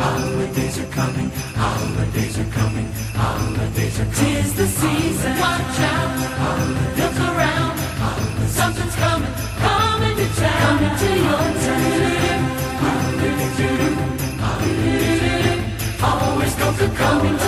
Holidays are coming, holidays are coming, holidays are coming. Tis the season, watch out, holidays look around. Holidays Something's coming, coming to town, coming to your town. Always go for coming.